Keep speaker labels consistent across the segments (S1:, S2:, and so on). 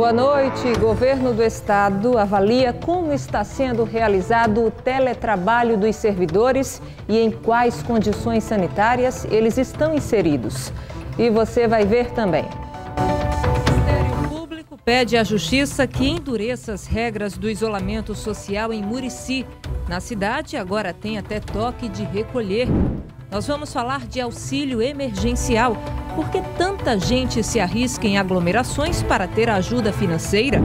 S1: Boa noite. Governo do Estado avalia como está sendo realizado o teletrabalho dos servidores e em quais condições sanitárias eles estão inseridos. E você vai ver também. O Ministério Público pede à Justiça que endureça as regras do isolamento social em Murici. Na cidade, agora tem até toque de recolher. Nós vamos falar de auxílio emergencial. Por que tanta gente se arrisca em aglomerações para ter ajuda financeira?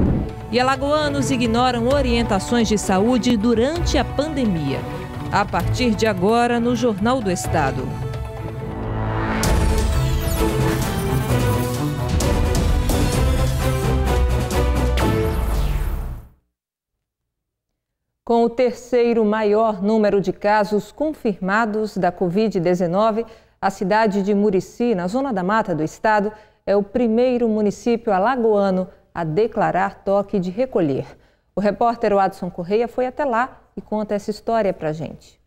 S1: E alagoanos ignoram orientações de saúde durante a pandemia. A partir de agora, no Jornal do Estado. Com o terceiro maior número de casos confirmados da Covid-19, a cidade de Murici, na zona da mata do estado, é o primeiro município alagoano a declarar toque de recolher. O repórter Adson Correia foi até lá e conta essa história para gente.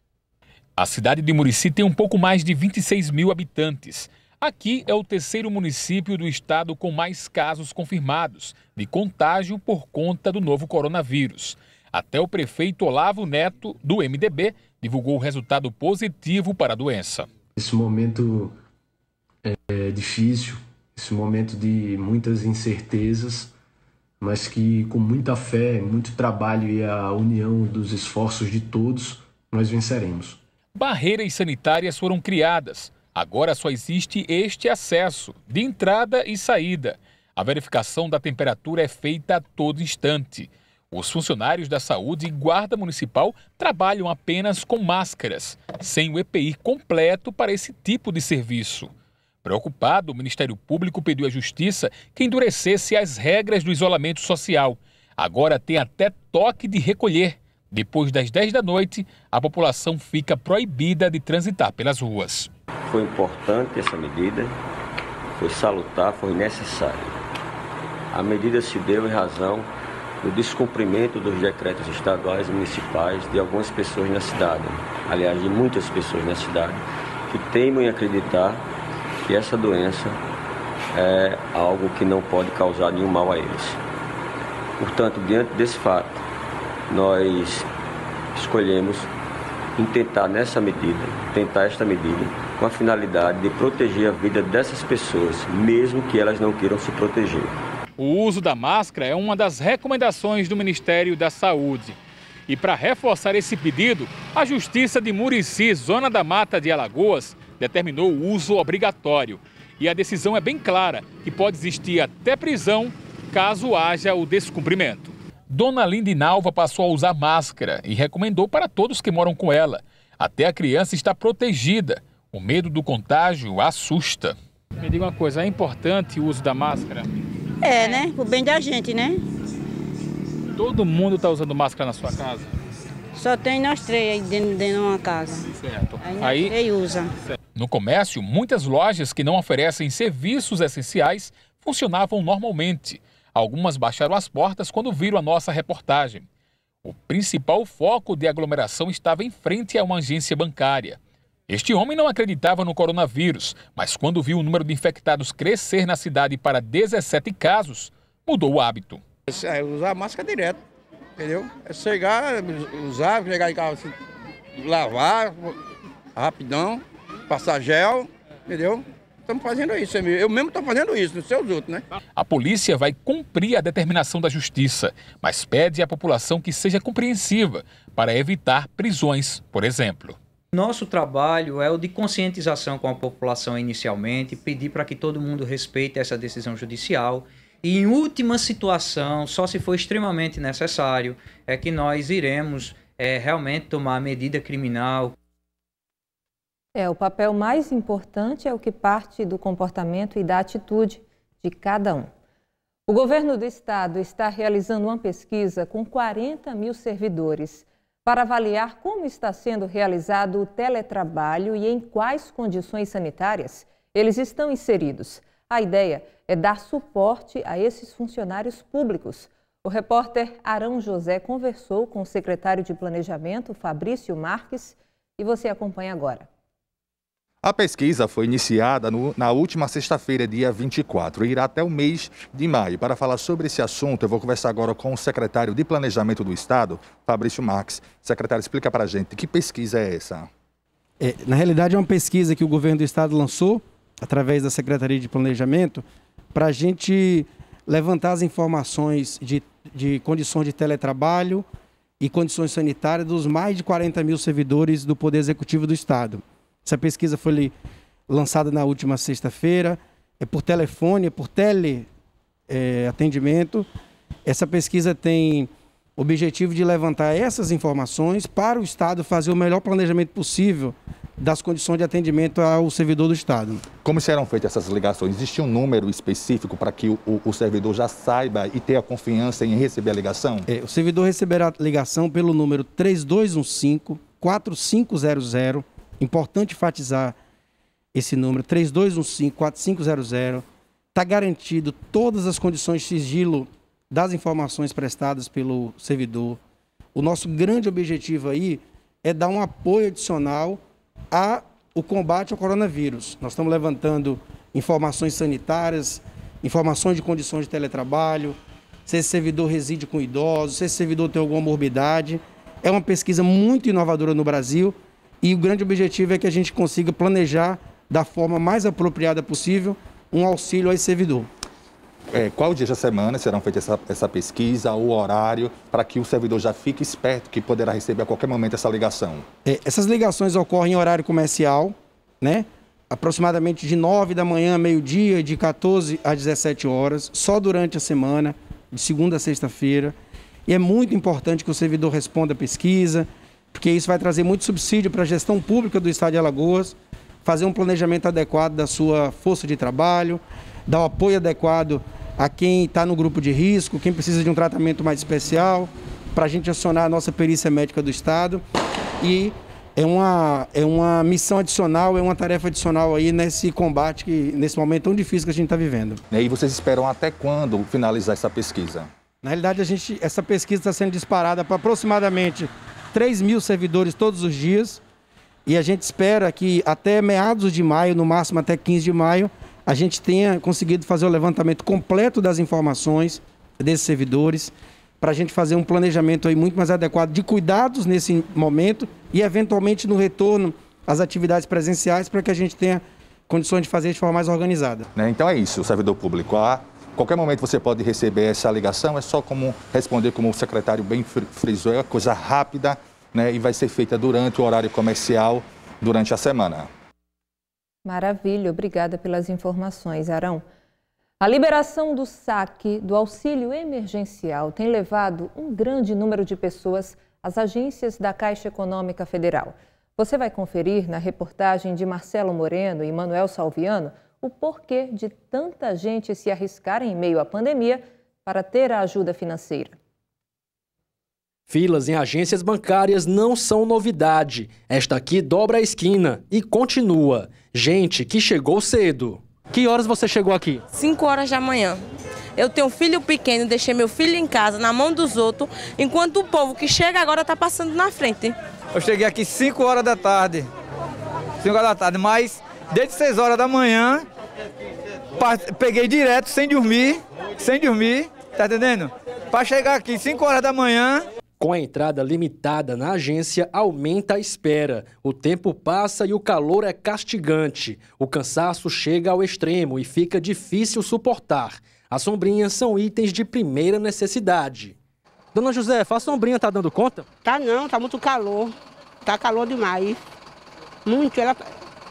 S2: A cidade de Murici tem um pouco mais de 26 mil habitantes. Aqui é o terceiro município do estado com mais casos confirmados de contágio por conta do novo coronavírus. Até o prefeito Olavo Neto, do MDB, divulgou o resultado positivo para a doença.
S3: Esse momento é difícil, esse momento de muitas incertezas, mas que com muita fé, muito trabalho e a união dos esforços de todos, nós venceremos.
S2: Barreiras sanitárias foram criadas. Agora só existe este acesso, de entrada e saída. A verificação da temperatura é feita a todo instante. Os funcionários da saúde e guarda municipal trabalham apenas com máscaras, sem o EPI completo para esse tipo de serviço. Preocupado, o Ministério Público pediu à Justiça que endurecesse as regras do isolamento social. Agora tem até toque de recolher. Depois das 10 da noite, a população fica proibida de transitar pelas ruas.
S4: Foi importante essa medida, foi salutar, foi necessária. A medida se deu em razão do descumprimento dos decretos estaduais e municipais de algumas pessoas na cidade, aliás, de muitas pessoas na cidade, que teimam em acreditar que essa doença é algo que não pode causar nenhum mal a eles. Portanto, diante desse fato, nós escolhemos intentar nessa medida, tentar esta medida, com a finalidade de proteger a vida dessas pessoas, mesmo que elas não queiram se proteger.
S2: O uso da máscara é uma das recomendações do Ministério da Saúde. E para reforçar esse pedido, a Justiça de Murici, Zona da Mata de Alagoas, determinou o uso obrigatório. E a decisão é bem clara, que pode existir até prisão caso haja o descumprimento. Dona Lindinalva passou a usar máscara e recomendou para todos que moram com ela. Até a criança está protegida. O medo do contágio assusta. Me diga uma coisa, é importante o uso da máscara?
S5: É, né? O bem da gente, né?
S2: Todo mundo está usando máscara na sua casa?
S5: Só tem nós três aí dentro, de uma casa.
S2: Certo.
S5: Aí, aí três usa.
S2: No comércio, muitas lojas que não oferecem serviços essenciais funcionavam normalmente. Algumas baixaram as portas quando viram a nossa reportagem. O principal foco de aglomeração estava em frente a uma agência bancária. Este homem não acreditava no coronavírus, mas quando viu o número de infectados crescer na cidade para 17 casos, mudou o hábito.
S6: É usar máscara direto, entendeu? É chegar, usar, chegar em casa, assim, lavar rapidão, passar gel, entendeu? Estamos fazendo isso, eu mesmo estou fazendo isso, não sei os outros, né?
S2: A polícia vai cumprir a determinação da justiça, mas pede à população que seja compreensiva para evitar prisões, por exemplo.
S7: Nosso trabalho é o de conscientização com a população inicialmente, pedir para que todo mundo respeite essa decisão judicial. E em última situação, só se for extremamente necessário, é que nós iremos é, realmente tomar medida criminal.
S1: É, o papel mais importante é o que parte do comportamento e da atitude de cada um. O governo do estado está realizando uma pesquisa com 40 mil servidores para avaliar como está sendo realizado o teletrabalho e em quais condições sanitárias eles estão inseridos. A ideia é dar suporte a esses funcionários públicos. O repórter Arão José conversou com o secretário de Planejamento, Fabrício Marques, e você acompanha agora.
S8: A pesquisa foi iniciada no, na última sexta-feira, dia 24, e irá até o mês de maio. Para falar sobre esse assunto, eu vou conversar agora com o secretário de Planejamento do Estado, Fabrício Marques. Secretário, explica para a gente que pesquisa é essa?
S9: É, na realidade, é uma pesquisa que o governo do Estado lançou, através da Secretaria de Planejamento, para a gente levantar as informações de, de condições de teletrabalho e condições sanitárias dos mais de 40 mil servidores do Poder Executivo do Estado. Essa pesquisa foi lançada na última sexta-feira, é por telefone, é por tele é. Essa pesquisa tem o objetivo de levantar essas informações para o Estado fazer o melhor planejamento possível das condições de atendimento ao servidor do Estado.
S8: Como serão feitas essas ligações? Existe um número específico para que o, o, servidor já saiba e tenha confiança em receber a ligação?
S9: É, o servidor receberá a ligação pelo número 3215 4500. Importante enfatizar esse número, 3215 4500. Está garantido todas as condições de sigilo das informações prestadas pelo servidor. O nosso grande objetivo aí é dar um apoio adicional a o combate ao coronavírus. Nós estamos levantando informações sanitárias, informações de condições de teletrabalho, se esse servidor reside com idosos, se esse servidor tem alguma morbidade. É uma pesquisa muito inovadora no Brasil e o grande objetivo é que a gente consiga planejar da forma mais apropriada possível um auxílio a esse servidor
S8: é, qual dia da semana será feita essa, essa pesquisa, o horário, para que o servidor já fique esperto que poderá receber a qualquer momento essa ligação?
S9: É, essas ligações ocorrem em horário comercial, né? aproximadamente de 9 da manhã a meio-dia, de 14 às 17 horas, só durante a semana, de segunda a sexta-feira. E é muito importante que o servidor responda a pesquisa, porque isso vai trazer muito subsídio para a gestão pública do Estado de Alagoas, fazer um planejamento adequado da sua força de trabalho, dar o apoio adequado a quem está no grupo de risco, quem precisa de um tratamento mais especial, para a gente acionar a nossa perícia médica do Estado. E é uma, é uma missão adicional, é uma tarefa adicional aí nesse combate, que, nesse momento tão difícil que a gente está vivendo.
S8: E vocês esperam até quando finalizar essa pesquisa?
S9: Na realidade, a gente, essa pesquisa está sendo disparada para aproximadamente 3 mil servidores todos os dias. E a gente espera que até meados de maio, no máximo até 15 de maio, a gente tenha conseguido fazer o levantamento completo das informações desses servidores, para a gente fazer um planejamento aí muito mais adequado de cuidados nesse momento e, eventualmente, no retorno às atividades presenciais, para que a gente tenha condições de fazer de forma mais organizada.
S8: Né? Então é isso, o servidor público. A qualquer momento você pode receber essa ligação, é só como responder, como o secretário bem frisou, é coisa rápida né? e vai ser feita durante o horário comercial, durante a semana.
S1: Maravilha, obrigada pelas informações, Arão. A liberação do saque do auxílio emergencial tem levado um grande número de pessoas às agências da Caixa Econômica Federal. Você vai conferir na reportagem de Marcelo Moreno e Manuel Salviano o porquê de tanta gente se arriscar em meio à pandemia para ter a ajuda financeira.
S10: Filas em agências bancárias não são novidade. Esta aqui dobra a esquina e continua. Gente que chegou cedo. Que horas você chegou aqui?
S11: 5 horas da manhã. Eu tenho um filho pequeno, deixei meu filho em casa, na mão dos outros, enquanto o povo que chega agora está passando na frente.
S12: Eu cheguei aqui 5 horas da tarde. 5 horas da tarde, mas desde 6 horas da manhã, peguei direto, sem dormir, sem dormir, tá entendendo? Para chegar aqui 5 horas da manhã,
S10: com a entrada limitada na agência, aumenta a espera. O tempo passa e o calor é castigante. O cansaço chega ao extremo e fica difícil suportar. As sombrinhas são itens de primeira necessidade. Dona José, a sombrinha tá dando conta?
S13: Tá não, tá muito calor. Tá calor demais. Muito. Ela,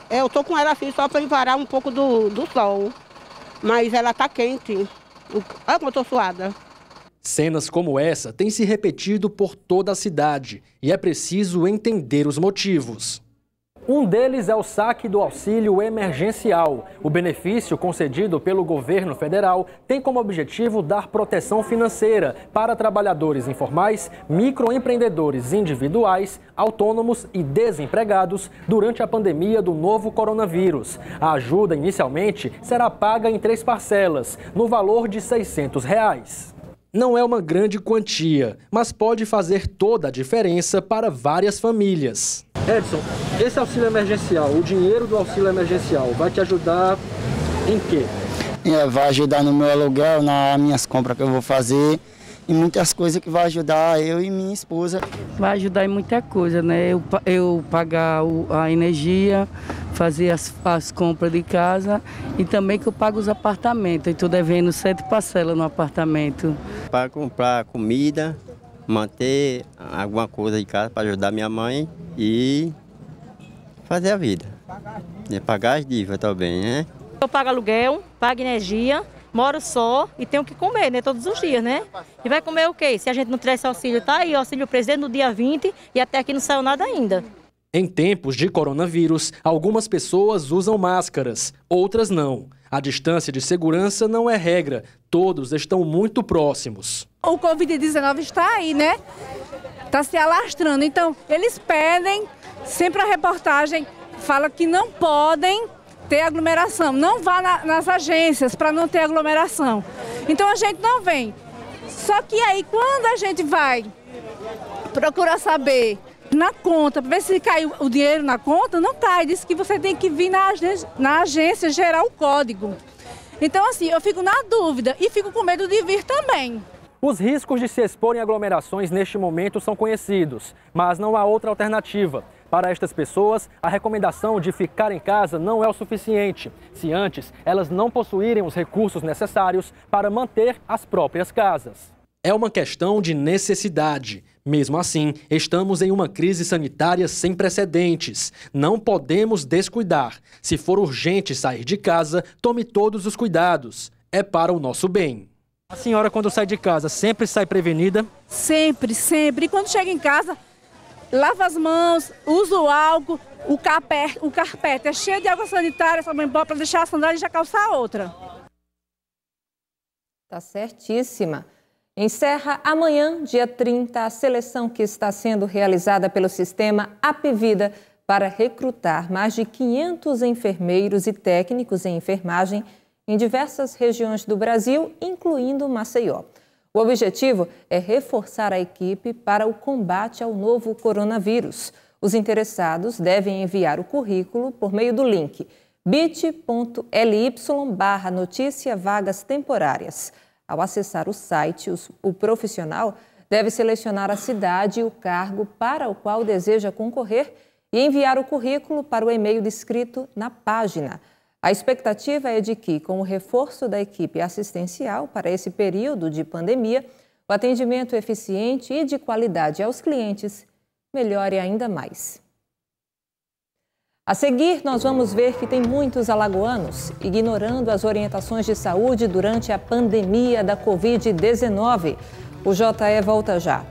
S13: eu tô com ela assim só para varar um pouco do, do sol. Mas ela tá quente. Olha como eu tô suada.
S10: Cenas como essa têm se repetido por toda a cidade e é preciso entender os motivos. Um deles é o saque do auxílio emergencial. O benefício concedido pelo governo federal tem como objetivo dar proteção financeira para trabalhadores informais, microempreendedores individuais, autônomos e desempregados durante a pandemia do novo coronavírus. A ajuda inicialmente será paga em três parcelas, no valor de 600 reais. Não é uma grande quantia, mas pode fazer toda a diferença para várias famílias. Edson, esse auxílio emergencial, o dinheiro do auxílio emergencial, vai te ajudar em quê?
S14: É, vai ajudar no meu aluguel, nas minhas compras que eu vou fazer e muitas coisas que vai ajudar eu e minha esposa.
S15: Vai ajudar em muita coisa, né? Eu, eu pagar o, a energia, fazer as, as compras de casa e também que eu pago os apartamentos. Eu estou devendo sete parcelas no apartamento.
S16: Para comprar comida, manter alguma coisa de casa para ajudar minha mãe e fazer a vida. E pagar as dívidas também, né?
S17: Eu pago aluguel, pago energia, moro só e tenho que comer, né? Todos os dias, né? E vai comer o quê? Se a gente não tiver esse auxílio, tá aí, auxílio presidente no dia 20 e até aqui não saiu nada ainda.
S10: Em tempos de coronavírus, algumas pessoas usam máscaras, outras não. A distância de segurança não é regra, todos estão muito próximos.
S18: O Covid-19 está aí, né? Está se alastrando. Então, eles pedem, sempre a reportagem fala que não podem ter aglomeração. Não vá na, nas agências para não ter aglomeração. Então a gente não vem. Só que aí quando a gente vai procurar saber na conta, para ver se caiu o dinheiro na conta, não cai. Diz que você tem que vir na agência, na agência gerar o código. Então assim, eu fico na dúvida e fico com medo de vir também.
S10: Os riscos de se expor em aglomerações neste momento são conhecidos, mas não há outra alternativa. Para estas pessoas, a recomendação de ficar em casa não é o suficiente, se antes elas não possuírem os recursos necessários para manter as próprias casas. É uma questão de necessidade. Mesmo assim, estamos em uma crise sanitária sem precedentes. Não podemos descuidar. Se for urgente sair de casa, tome todos os cuidados. É para o nosso bem. A senhora, quando sai de casa, sempre sai prevenida?
S18: Sempre, sempre. E quando chega em casa, lava as mãos, usa o álcool, o, carpete, o carpete é cheio de água sanitária, sua mãe para deixar a sandália e já calçar outra.
S1: Tá certíssima. Encerra amanhã, dia 30, a seleção que está sendo realizada pelo sistema Apvida para recrutar mais de 500 enfermeiros e técnicos em enfermagem em diversas regiões do Brasil, incluindo Maceió. O objetivo é reforçar a equipe para o combate ao novo coronavírus. Os interessados devem enviar o currículo por meio do link bit.ly barra notícia vagas temporárias. Ao acessar o site, o profissional deve selecionar a cidade e o cargo para o qual deseja concorrer e enviar o currículo para o e-mail descrito na página. A expectativa é de que, com o reforço da equipe assistencial para esse período de pandemia, o atendimento eficiente e de qualidade aos clientes melhore ainda mais. A seguir, nós vamos ver que tem muitos alagoanos ignorando as orientações de saúde durante a pandemia da Covid-19. O JE volta já.